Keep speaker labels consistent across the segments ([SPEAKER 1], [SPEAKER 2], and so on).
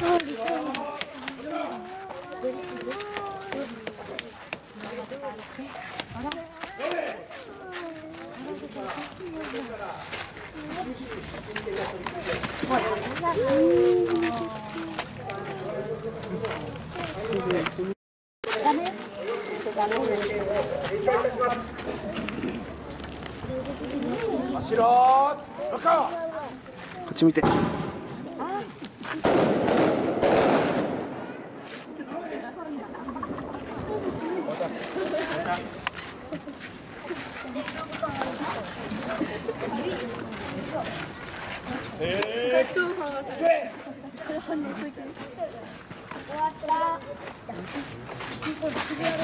[SPEAKER 1] こっち見て。
[SPEAKER 2] えー、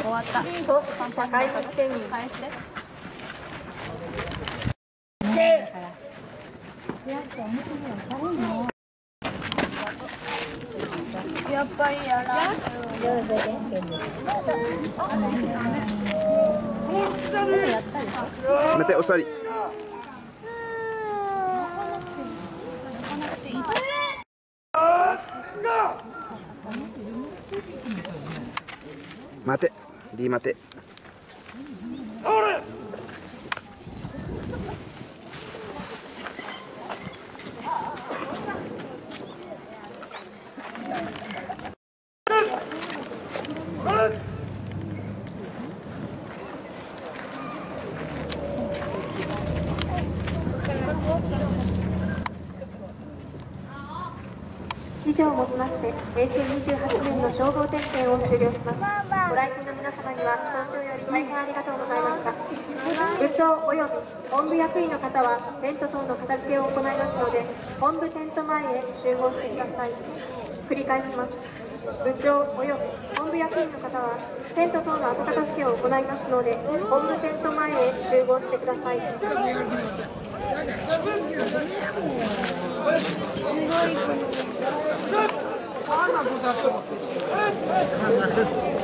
[SPEAKER 3] 終わった。そう、返して。返して。
[SPEAKER 4] やっぱやっぱりやらん
[SPEAKER 1] 待てお座り。待て。リー待て。
[SPEAKER 5] 以上をもちまして平成28年の消防点検を終了します。ご来店の皆様には早朝より大変ありがとうございました。部長及び本部役員の方はテント等の片付けを行いますので本部テント前へ集合してください。繰り返します。部長及び本部役員の方はテント等の温かすけを行いますので本部テント前へ集合してください。
[SPEAKER 4] すごい。